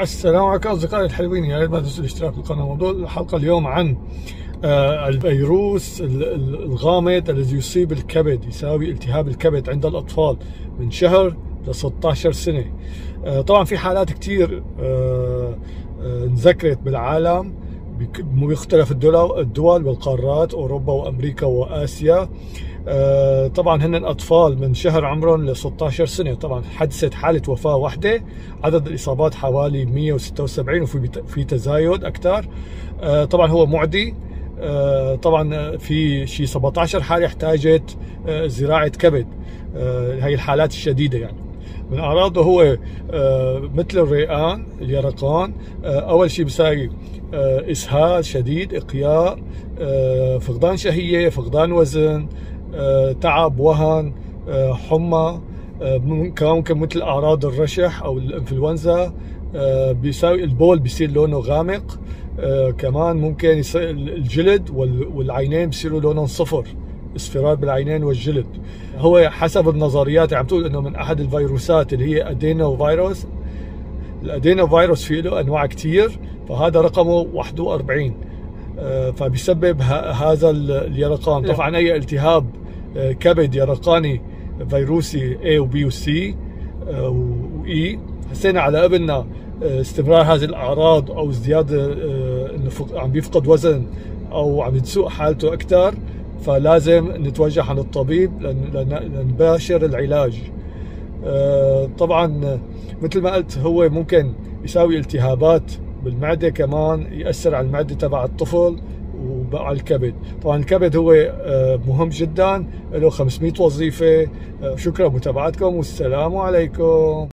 السلام عليكم أصدقائي الحلوين يا ريت ما تنسوا الاشتراك بالقناه موضوع الحلقة اليوم عن آه، الفيروس الغامض الذي يصيب الكبد يساوي التهاب الكبد عند الأطفال من شهر ل 16 سنة. آه، طبعا في حالات كثير آه، انذكرت بالعالم. بمختلف الدول والقارات أوروبا وأمريكا وآسيا. آه، طبعا هن اطفال من شهر عمرهم ل 16 سنة. طبعا حدثت حالة وفاة واحدة. عدد الإصابات حوالي 176 وفي في تزايد أكثر. آه، طبعا هو معدي. آه، طبعا في شيء 17 حالة احتاجت زراعة كبد. هي الحالات الشديدة يعني. من اعراضه هو مثل الرئان اليرقان أول شيء بيساوي إسهال شديد إقياء فقدان شهية فقدان وزن آه، تعب وهن آه، حمى آه، ممكن مثل أعراض الرشح أو الإنفلونزا بيساوي البول بيصير لونه غامق كمان ممكن الجلد والعينين بيصيروا لونهم صفر. اصفرار بالعينين والجلد. هو حسب النظريات عم تقول إنه من أحد الفيروسات اللي هي ادينو فيروس الادينو فيروس فيه له أنواع كثير فهذا رقمه 41 فبيسبب هذا اليرقان. طبعا أي التهاب كبد يرقاني فيروسي A و B و C آه، و E. حسينا على ابننا آه، استمرار هذه الأعراض أو آه، إنه عم بيفقد وزن أو عم تسوء حالته أكثر فلازم نتوجه عند الطبيب لنباشر العلاج. طبعا مثل ما قلت هو ممكن يساوي التهابات بالمعدة كمان يأثر على المعدة تبع الطفل وعلى الكبد. طبعا الكبد هو آه، مهم جدا له 500 وظيفة. آه، شكرا متابعتكم والسلام عليكم.